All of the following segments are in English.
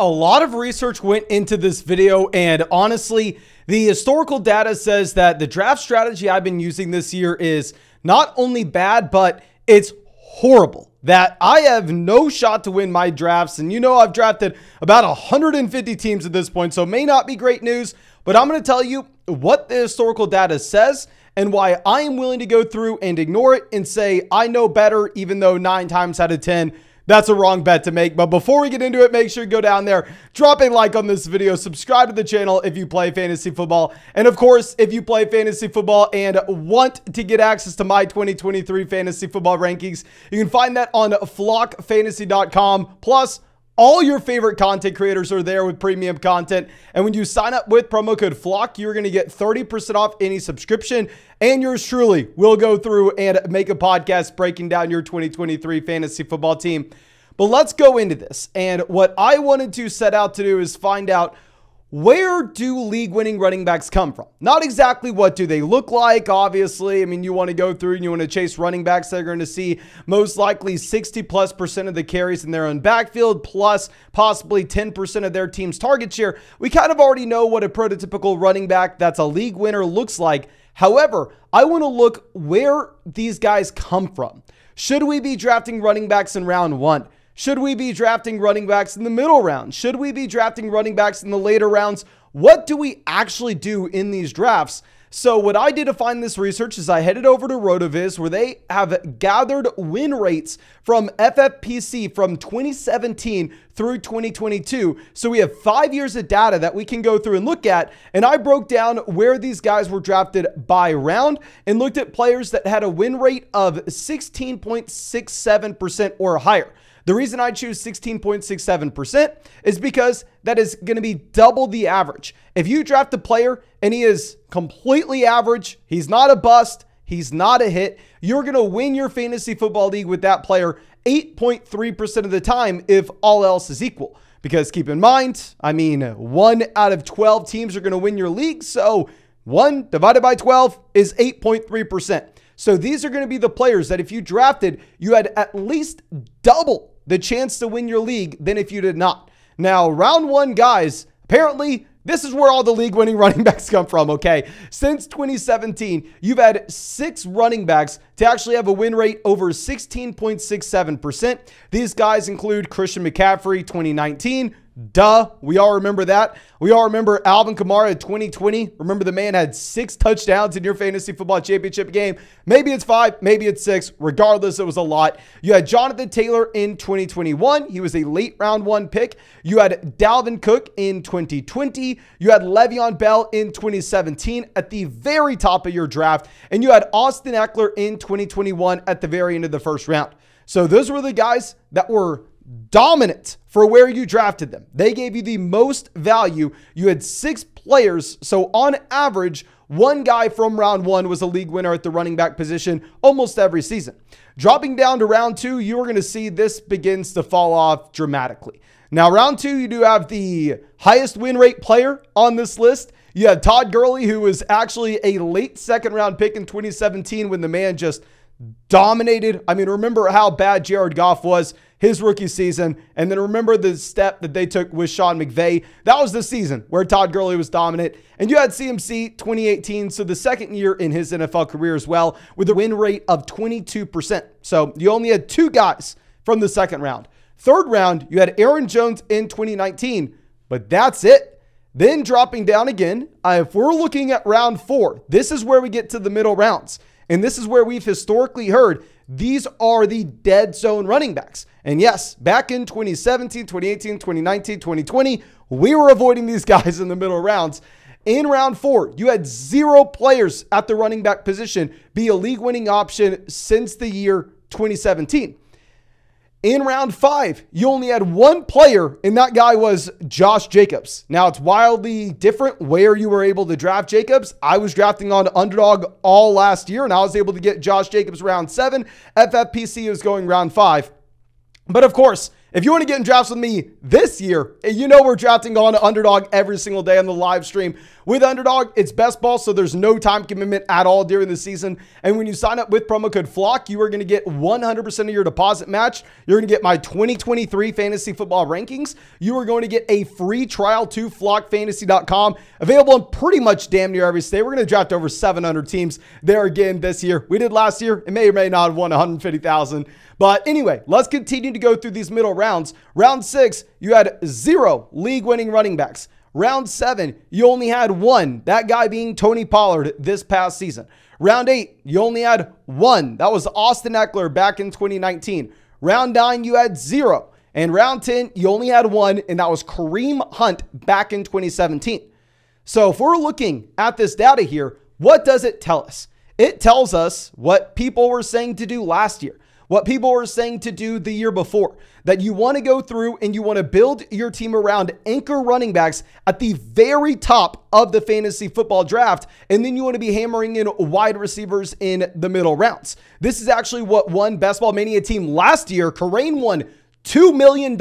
A lot of research went into this video, and honestly, the historical data says that the draft strategy I've been using this year is not only bad, but it's horrible. That I have no shot to win my drafts, and you know I've drafted about 150 teams at this point, so may not be great news, but I'm going to tell you what the historical data says and why I am willing to go through and ignore it and say I know better, even though nine times out of 10, that's a wrong bet to make. But before we get into it, make sure you go down there, drop a like on this video, subscribe to the channel if you play fantasy football. And of course, if you play fantasy football and want to get access to my 2023 fantasy football rankings, you can find that on flockfantasy.com. Plus, all your favorite content creators are there with premium content. And when you sign up with promo code FLOCK, you're going to get 30% off any subscription. And yours truly will go through and make a podcast breaking down your 2023 fantasy football team. But let's go into this. And what I wanted to set out to do is find out where do league winning running backs come from? Not exactly what do they look like, obviously. I mean, you want to go through and you want to chase running backs that are going to see most likely 60 plus percent of the carries in their own backfield, plus possibly 10% of their team's target share. We kind of already know what a prototypical running back that's a league winner looks like. However, I want to look where these guys come from. Should we be drafting running backs in round one? Should we be drafting running backs in the middle round? Should we be drafting running backs in the later rounds? What do we actually do in these drafts? So what I did to find this research is I headed over to RotoViz where they have gathered win rates from FFPC from 2017 through 2022. So we have five years of data that we can go through and look at. And I broke down where these guys were drafted by round and looked at players that had a win rate of 16.67% or higher. The reason I choose 16.67% is because that is going to be double the average. If you draft a player and he is completely average, he's not a bust, he's not a hit, you're going to win your fantasy football league with that player 8.3% of the time if all else is equal. Because keep in mind, I mean, one out of 12 teams are going to win your league. So one divided by 12 is 8.3%. So these are going to be the players that if you drafted, you had at least double the chance to win your league than if you did not. Now, round one, guys, apparently this is where all the league winning running backs come from, okay? Since 2017, you've had six running backs to actually have a win rate over 16.67%. These guys include Christian McCaffrey, 2019, Duh. We all remember that. We all remember Alvin Kamara 2020. Remember the man had six touchdowns in your fantasy football championship game. Maybe it's five, maybe it's six. Regardless, it was a lot. You had Jonathan Taylor in 2021. He was a late round one pick. You had Dalvin Cook in 2020. You had Le'Veon Bell in 2017 at the very top of your draft. And you had Austin Ekeler in 2021 at the very end of the first round. So those were the guys that were dominant for where you drafted them. They gave you the most value. You had six players. So on average, one guy from round one was a league winner at the running back position almost every season. Dropping down to round two, you're going to see this begins to fall off dramatically. Now, round two, you do have the highest win rate player on this list. You had Todd Gurley, who was actually a late second round pick in 2017 when the man just dominated. I mean, remember how bad Jared Goff was his rookie season. And then remember the step that they took with Sean McVay. That was the season where Todd Gurley was dominant. And you had CMC 2018, so the second year in his NFL career as well, with a win rate of 22%. So you only had two guys from the second round. Third round, you had Aaron Jones in 2019, but that's it. Then dropping down again, if we're looking at round four, this is where we get to the middle rounds. And this is where we've historically heard these are the dead zone running backs. And yes, back in 2017, 2018, 2019, 2020, we were avoiding these guys in the middle rounds. In round four, you had zero players at the running back position be a league winning option since the year 2017. In round five, you only had one player, and that guy was Josh Jacobs. Now, it's wildly different where you were able to draft Jacobs. I was drafting on underdog all last year, and I was able to get Josh Jacobs round seven. FFPC was going round five. But of course, If you want to get in drafts with me this year, you know we're drafting on Underdog every single day on the live stream. With Underdog, it's best ball, so there's no time commitment at all during the season. And when you sign up with promo code FLOCK, you are going to get 100% of your deposit match. You're going to get my 2023 fantasy football rankings. You are going to get a free trial to flockfantasy.com, available in pretty much damn near every state. We're going to draft over 700 teams there again this year. We did last year. It may or may not have won 150,000. But anyway, let's continue to go through these middle rounds. Round six, you had zero league winning running backs. Round seven, you only had one, that guy being Tony Pollard this past season. Round eight, you only had one. That was Austin Ekeler back in 2019. Round nine, you had zero. And round 10, you only had one, and that was Kareem Hunt back in 2017. So if we're looking at this data here, what does it tell us? It tells us what people were saying to do last year what people were saying to do the year before. That you want to go through and you want to build your team around anchor running backs at the very top of the fantasy football draft. And then you want to be hammering in wide receivers in the middle rounds. This is actually what won Best Ball Mania team last year. Kerrane won $2 million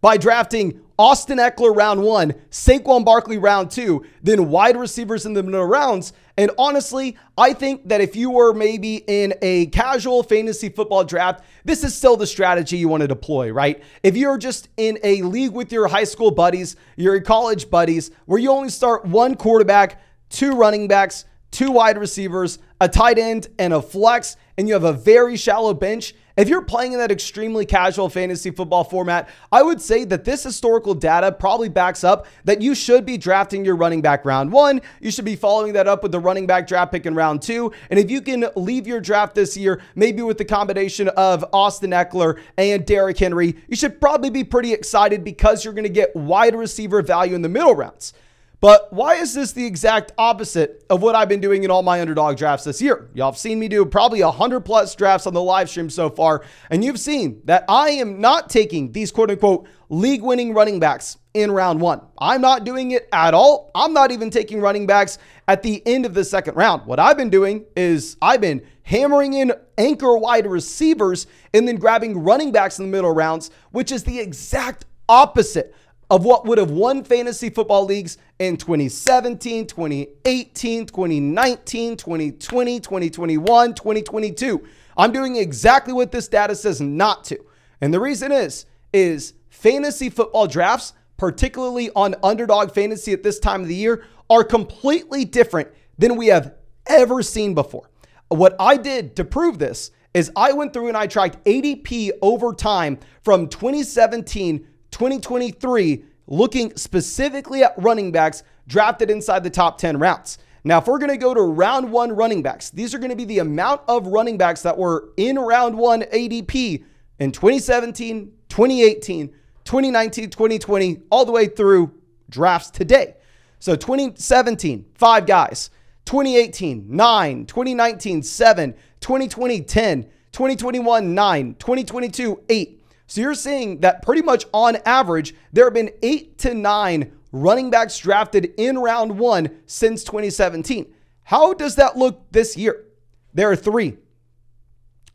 by drafting Austin Ekeler round one, Saquon Barkley round two, then wide receivers in the middle rounds. And honestly, I think that if you were maybe in a casual fantasy football draft, this is still the strategy you want to deploy, right? If you're just in a league with your high school buddies, your college buddies, where you only start one quarterback, two running backs, two wide receivers, a tight end, and a flex, and you have a very shallow bench, if you're playing in that extremely casual fantasy football format, I would say that this historical data probably backs up that you should be drafting your running back round one. You should be following that up with the running back draft pick in round two. And if you can leave your draft this year, maybe with the combination of Austin Ekeler and Derrick Henry, you should probably be pretty excited because you're going to get wide receiver value in the middle rounds. But why is this the exact opposite of what I've been doing in all my underdog drafts this year? Y'all have seen me do probably 100 plus drafts on the live stream so far, and you've seen that I am not taking these quote unquote league winning running backs in round one. I'm not doing it at all. I'm not even taking running backs at the end of the second round. What I've been doing is I've been hammering in anchor wide receivers and then grabbing running backs in the middle rounds, which is the exact opposite of what would have won fantasy football leagues in 2017, 2018, 2019, 2020, 2021, 2022. I'm doing exactly what this data says not to. And the reason is is fantasy football drafts, particularly on underdog fantasy at this time of the year, are completely different than we have ever seen before. What I did to prove this is I went through and I tracked ADP over time from 2017 2023, looking specifically at running backs drafted inside the top 10 rounds. Now, if we're going to go to round one running backs, these are going to be the amount of running backs that were in round one ADP in 2017, 2018, 2019, 2020, all the way through drafts today. So 2017, five guys. 2018, nine. 2019, seven. 2020, 10. 2021, nine. 2022, eight. So you're seeing that pretty much on average, there have been eight to nine running backs drafted in round one since 2017. How does that look this year? There are three.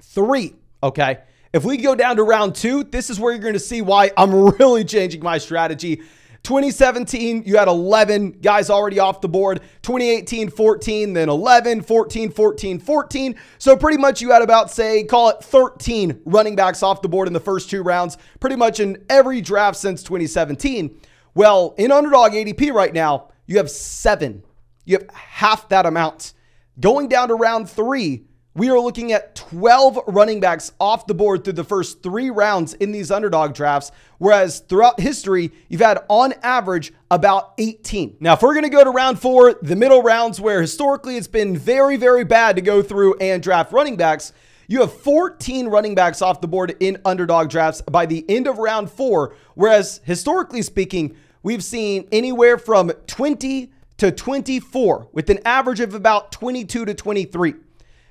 Three, okay? If we go down to round two, this is where you're going to see why I'm really changing my strategy 2017, you had 11 guys already off the board. 2018, 14, then 11, 14, 14, 14. So pretty much you had about, say, call it 13 running backs off the board in the first two rounds, pretty much in every draft since 2017. Well, in underdog ADP right now, you have seven. You have half that amount. Going down to round three, we are looking at 12 running backs off the board through the first three rounds in these underdog drafts, whereas throughout history, you've had on average about 18. Now, if we're going to go to round four, the middle rounds where historically it's been very, very bad to go through and draft running backs, you have 14 running backs off the board in underdog drafts by the end of round four, whereas historically speaking, we've seen anywhere from 20 to 24 with an average of about 22 to 23.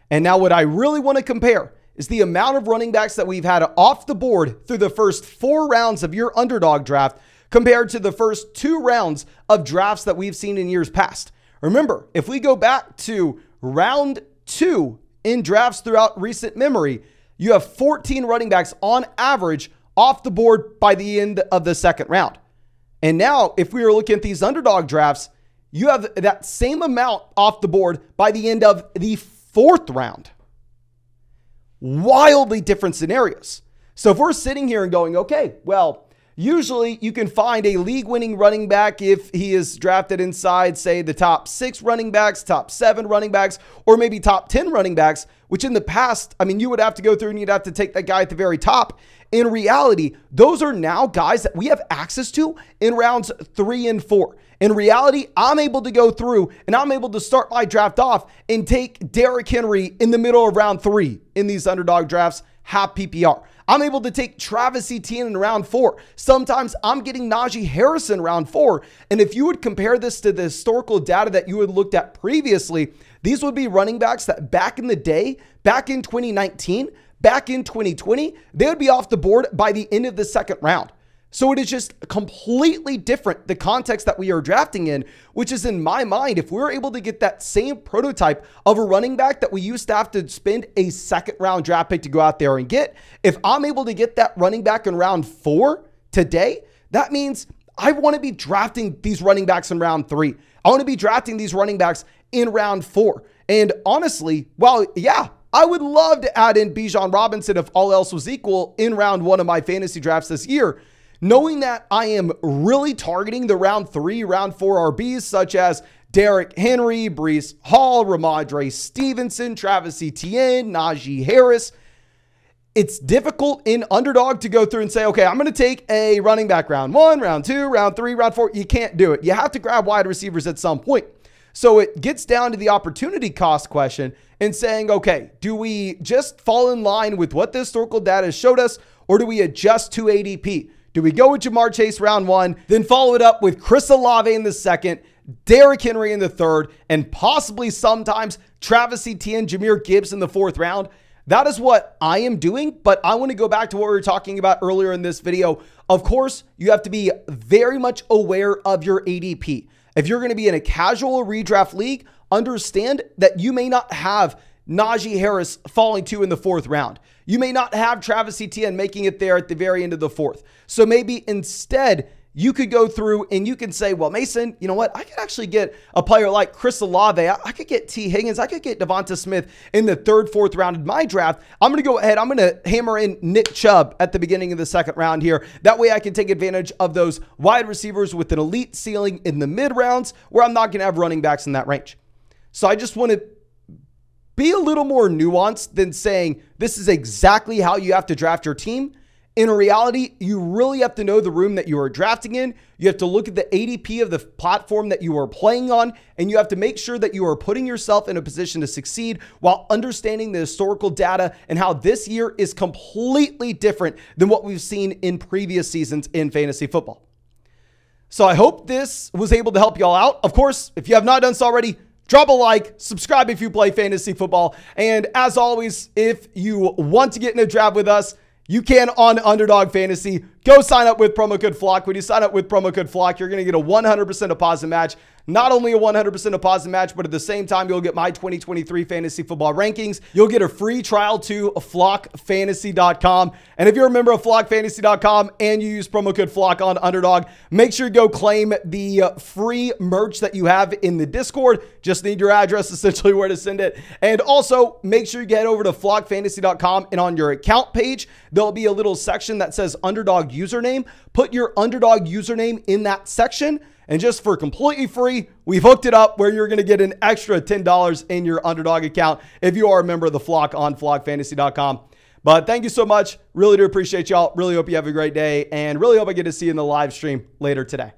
And now, what I really want to compare is the amount of running backs that we've had off the board through the first four rounds of your underdog draft compared to the first two rounds of drafts that we've seen in years past. Remember, if we go back to round two in drafts throughout recent memory, you have 14 running backs on average off the board by the end of the second round. And now, if we were looking at these underdog drafts, you have that same amount off the board by the end of the fourth round. Wildly different scenarios. So if we're sitting here and going, okay, well, usually you can find a league winning running back if he is drafted inside, say, the top six running backs, top seven running backs, or maybe top 10 running backs, which in the past, I mean, you would have to go through and you'd have to take that guy at the very top. In reality, those are now guys that we have access to in rounds three and four. In reality, I'm able to go through and I'm able to start my draft off and take Derrick Henry in the middle of round three in these underdog drafts, half PPR. I'm able to take Travis Etienne in round four. Sometimes I'm getting Najee Harris in round four. And if you would compare this to the historical data that you had looked at previously, these would be running backs that back in the day, back in 2019, back in 2020, they would be off the board by the end of the second round. So it is just completely different, the context that we are drafting in, which is in my mind, if we're able to get that same prototype of a running back that we used to have to spend a second round draft pick to go out there and get, if I'm able to get that running back in round four today, that means I want to be drafting these running backs in round three. I want to be drafting these running backs in round four. And honestly, well, yeah, I would love to add in Bijan Robinson if all else was equal in round one of my fantasy drafts this year knowing that I am really targeting the round three, round four RBs, such as Derrick Henry, Breece Hall, Rhamondre Stevenson, Travis Etienne, Najee Harris. It's difficult in underdog to go through and say, okay, I'm going to take a running back round one, round two, round three, round four. You can't do it. You have to grab wide receivers at some point. So it gets down to the opportunity cost question and saying, okay, do we just fall in line with what the historical data showed us, or do we adjust to ADP? Do we go with Ja'Marr Chase round one, then follow it up with Chris Olave in the second, Derrick Henry in the third, and possibly sometimes Travis Etienne, Jahmyr Gibbs in the fourth round? That is what I am doing, but I want to go back to what we were talking about earlier in this video. Of course, you have to be very much aware of your ADP. If you're going to be in a casual redraft league, understand that you may not have Najee Harris falling to in the fourth round. You may not have Travis Etienne making it there at the very end of the fourth. So maybe instead, you could go through and you can say, well, Mason, you know what? I could actually get a player like Chris Olave. I, could get Tee Higgins. I could get DeVonta Smith in the third, fourth round in my draft. I'm going to go ahead. I'm going to hammer in Nick Chubb at the beginning of the second round here. That way I can take advantage of those wide receivers with an elite ceiling in the mid rounds where I'm not going to have running backs in that range. So I just want to be a little more nuanced than saying this is exactly how you have to draft your team. In reality, you really have to know the room that you are drafting in. You have to look at the ADP of the platform that you are playing on, and you have to make sure that you are putting yourself in a position to succeed while understanding the historical data and how this year is completely different than what we've seen in previous seasons in fantasy football. So I hope this was able to help y'all out. Of course, if you have not done so already, Drop a like, subscribe if you play fantasy football. And as always, if you want to get in a draft with us, you can on Underdog Fantasy. Go sign up with promo code FLOCK. When you sign up with promo code FLOCK, you're going to get a 100% deposit match not only a 100% deposit match, but at the same time, you'll get my 2023 fantasy football rankings. You'll get a free trial to flockfantasy.com. And if you're a member of flockfantasy.com and you use promo code FLOCK on Underdog, make sure you go claim the uh, free merch that you have in the Discord. Just need your address, essentially where to send it. And also, make sure you get over to flockfantasy.com and on your account page, there'll be a little section that says Underdog username. Put your Underdog username in that section and just for completely free, we've hooked it up where you're going to get an extra $10 in your underdog account if you are a member of the flock on flockfantasy.com. But thank you so much. Really do appreciate y'all. Really hope you have a great day and really hope I get to see you in the live stream later today.